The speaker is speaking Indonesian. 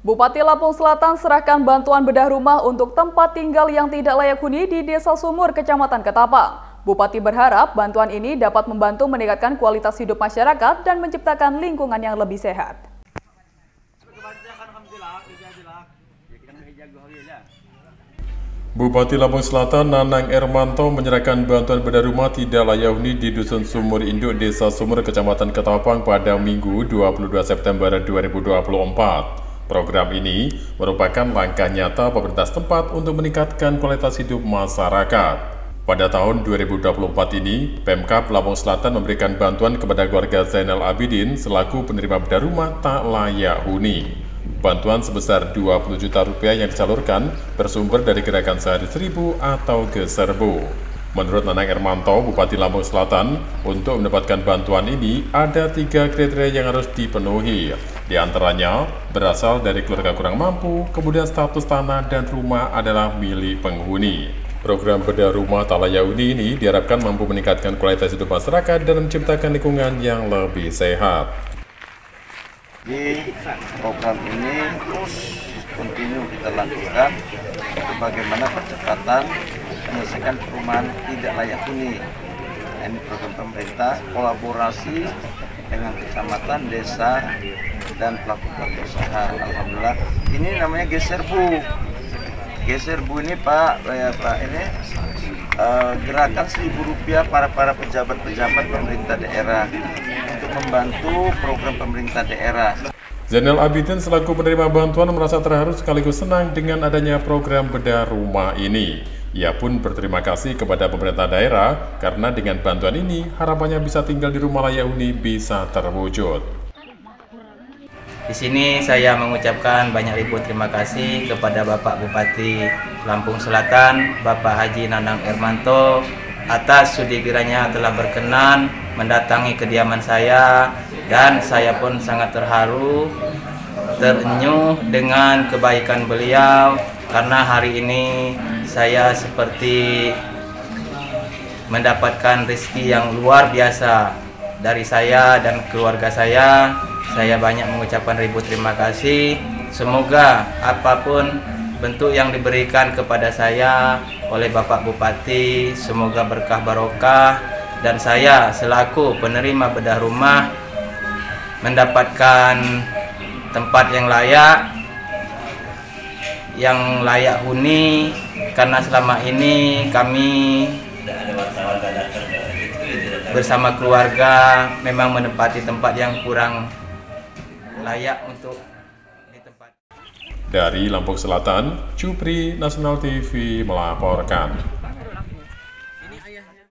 Bupati Lampung Selatan serahkan bantuan bedah rumah untuk tempat tinggal yang tidak layak huni di Desa Sumur, Kecamatan Ketapang. Bupati berharap bantuan ini dapat membantu meningkatkan kualitas hidup masyarakat dan menciptakan lingkungan yang lebih sehat. Bupati Lampung Selatan Nanang Ermanto menyerahkan bantuan bedah rumah tidak layak huni di Dusun Sumur Induk, Desa Sumur, Kecamatan Ketapang pada Minggu 22 September 2024. Program ini merupakan langkah nyata pemerintah setempat untuk meningkatkan kualitas hidup masyarakat. Pada tahun 2024 ini, Pemkap Lampung Selatan memberikan bantuan kepada keluarga Zainal Abidin selaku penerima bedah rumah tak layak huni. Bantuan sebesar 20 juta rupiah yang disalurkan bersumber dari gerakan sehari seribu atau geserbu. Menurut Nanang Ermanto, Bupati Lampung Selatan, untuk mendapatkan bantuan ini ada tiga kriteria yang harus dipenuhi, di antaranya, berasal dari keluarga kurang mampu, kemudian status tanah dan rumah adalah milik penghuni. Program bedah rumah huni ini diharapkan mampu meningkatkan kualitas hidup masyarakat dan menciptakan lingkungan yang lebih sehat. Di program ini terus kontinu kita lakukan bagaimana percepatan menyelesaikan perumahan tidak layak huni. Ini program pemerintah kolaborasi dengan kecamatan, desa, dan pelaku pelaku usaha. Alhamdulillah. Ini namanya geser bu. Geser bu ini Pak, ya Pak ini uh, gerakan seribu rupiah para para pejabat-pejabat pemerintah daerah untuk membantu program pemerintah daerah. Zainal Abidin selaku penerima bantuan merasa terharu sekaligus senang dengan adanya program bedah rumah ini. Ia pun berterima kasih kepada pemerintah daerah karena dengan bantuan ini harapannya bisa tinggal di rumah layak huni bisa terwujud. Di sini saya mengucapkan banyak ribu terima kasih kepada Bapak Bupati Lampung Selatan, Bapak Haji Nanang Ermanto atas sudi kiranya telah berkenan mendatangi kediaman saya dan saya pun sangat terharu terenyuh dengan kebaikan beliau karena hari ini saya seperti mendapatkan rezeki yang luar biasa dari saya dan keluarga saya. Saya banyak mengucapkan ribu terima kasih. Semoga apa pun bentuk yang diberikan kepada saya oleh Bapak Bupati, semoga berkah barokah dan saya selaku penerima bedah rumah mendapatkan tempat yang layak yang layak huni karena selama ini kami bersama keluarga memang menempati tempat yang kurang layak untuk Dari Lampung Selatan, Cupri Nasional TV melaporkan.